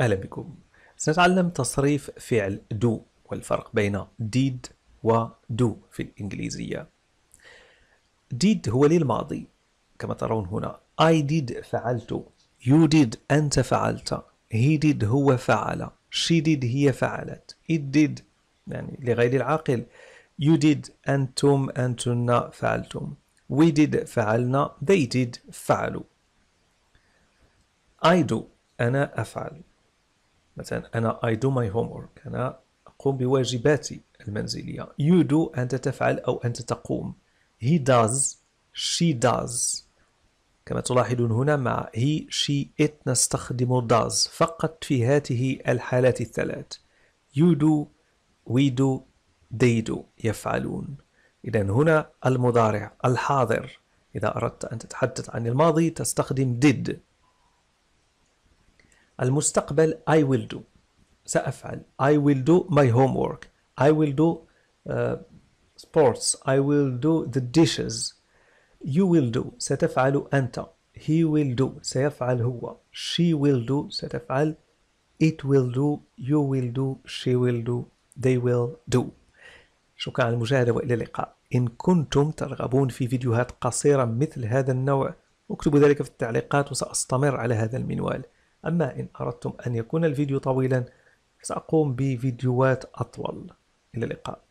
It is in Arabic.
أهلا بكم. سنتعلم تصريف فعل do والفرق بين did و do في الإنجليزية. did هو للماضي كما ترون هنا. I did فعلت. You did أنت فعلت. He did هو فعل. She did هي فعلت. It did يعني لغير العاقل. You did أنتم أنتن فعلتم. We did فعلنا. They did فعلوا. I do أنا أفعل. مثلا أنا I do my homework أنا أقوم بواجباتي المنزلية. You do أنت تفعل أو أنت تقوم. He does she does. كما تلاحظون هنا مع he she it نستخدم does فقط في هذه الحالات الثلاث. You do we do they do يفعلون. إذا هنا المضارع الحاضر. إذا أردت أن تتحدث عن الماضي تستخدم did. المستقبل I will do. سأفعل. I will do my homework. I will do uh, sports. I will do the dishes. You will do. ستفعل أنت. He will do. سيفعل هو. She will do. ستفعل. It will do. You will do. She will do. They will do. شكرا على المشاهدة وإلى اللقاء. إن كنتم ترغبون في فيديوهات قصيرة مثل هذا النوع اكتبوا ذلك في التعليقات وسأستمر على هذا المنوال. أما إن أردتم أن يكون الفيديو طويلا سأقوم بفيديوهات أطول. إلى اللقاء.